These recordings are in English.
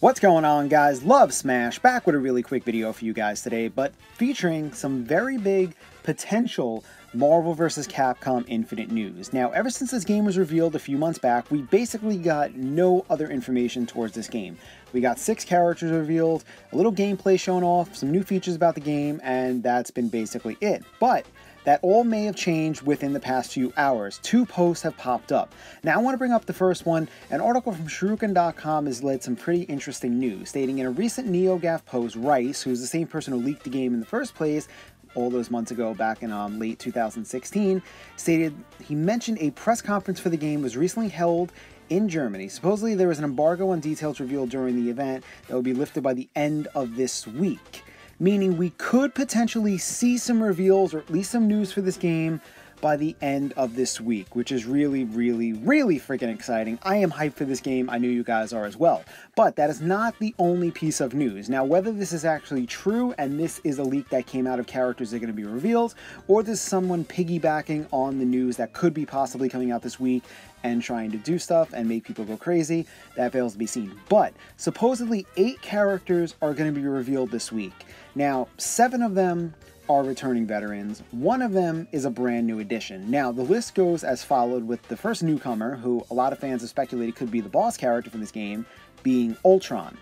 What's going on guys? Loves Smash back with a really quick video for you guys today, but featuring some very big potential Marvel vs. Capcom Infinite news. Now, ever since this game was revealed a few months back, we basically got no other information towards this game. We got six characters revealed, a little gameplay shown off, some new features about the game, and that's been basically it. But that all may have changed within the past few hours. Two posts have popped up. Now, I want to bring up the first one. An article from Shoryuken.com has led some pretty interesting news, stating in a recent NeoGAF post, Rice, who's the same person who leaked the game in the first place, all those months ago back in um, late 2016, stated he mentioned a press conference for the game was recently held in Germany. Supposedly, there was an embargo on details revealed during the event that will be lifted by the end of this week meaning we could potentially see some reveals or at least some news for this game by the end of this week, which is really, really, really freaking exciting. I am hyped for this game. I know you guys are as well. But that is not the only piece of news. Now, whether this is actually true and this is a leak that came out of characters that are going to be revealed, or there's someone piggybacking on the news that could be possibly coming out this week and trying to do stuff and make people go crazy, that fails to be seen. But supposedly, eight characters are going to be revealed this week. Now, seven of them are returning veterans. One of them is a brand new addition. Now, the list goes as followed with the first newcomer, who a lot of fans have speculated could be the boss character from this game, being Ultron.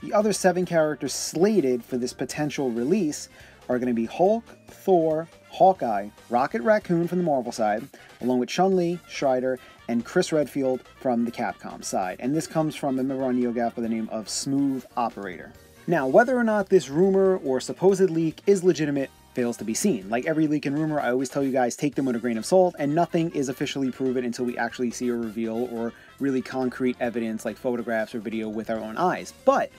The other seven characters slated for this potential release are going to be Hulk, Thor, Hawkeye, Rocket Raccoon from the Marvel side, along with Chun-Li, Strider, and Chris Redfield from the Capcom side. And this comes from a member on NeoGAF by the name of Smooth Operator. Now, whether or not this rumor or supposed leak is legitimate fails to be seen. Like every leak and rumor, I always tell you guys take them with a grain of salt, and nothing is officially proven until we actually see a reveal or really concrete evidence like photographs or video with our own eyes. But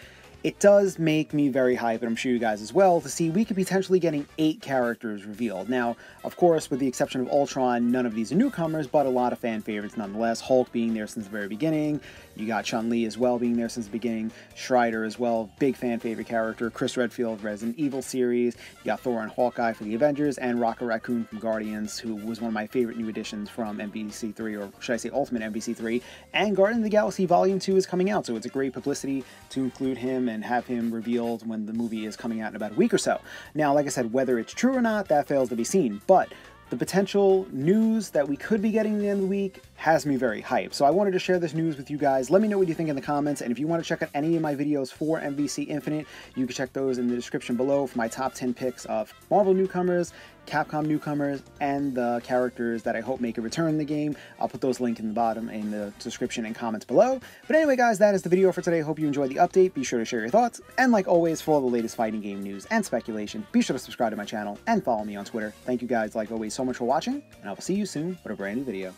it does make me very hype, and I'm sure you guys as well, to see we could potentially getting eight characters revealed. Now, of course, with the exception of Ultron, none of these are newcomers, but a lot of fan favorites nonetheless. Hulk being there since the very beginning, you got Chun-Li as well being there since the beginning, Strider as well, big fan favorite character, Chris Redfield, Resident Evil series, you got Thor and Hawkeye for the Avengers, and Rocket Raccoon from Guardians, who was one of my favorite new additions from MVC3, or should I say Ultimate MVC3, and Guardian of the Galaxy Volume 2 is coming out, so it's a great publicity to include him and have him revealed when the movie is coming out in about a week or so. Now, like I said, whether it's true or not, that fails to be seen, but the potential news that we could be getting at the end of the week has me very hyped. So I wanted to share this news with you guys. Let me know what you think in the comments. And if you want to check out any of my videos for MVC Infinite, you can check those in the description below for my top 10 picks of Marvel newcomers, Capcom newcomers, and the characters that I hope make a return in the game. I'll put those links in the bottom in the description and comments below. But anyway, guys, that is the video for today. Hope you enjoyed the update. Be sure to share your thoughts. And like always, for all the latest fighting game news and speculation, be sure to subscribe to my channel and follow me on Twitter. Thank you guys, like always, so much for watching, and I will see you soon with a brand new video.